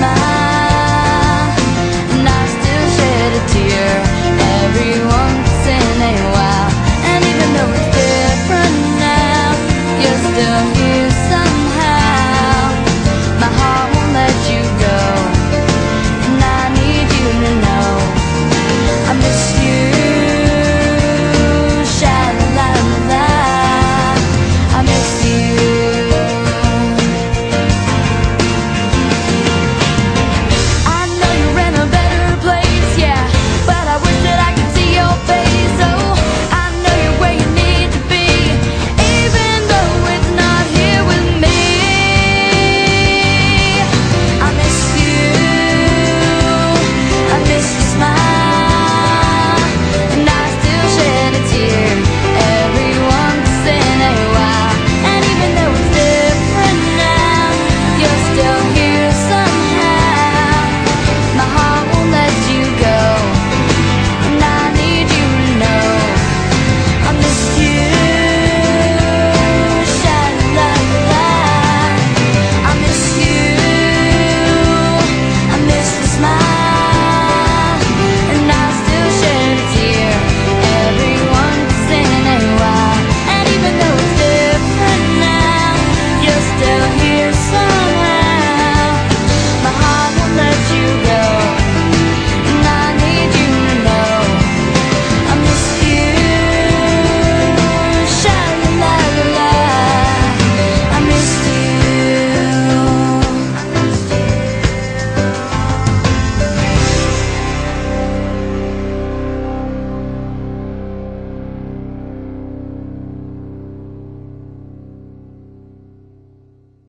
smile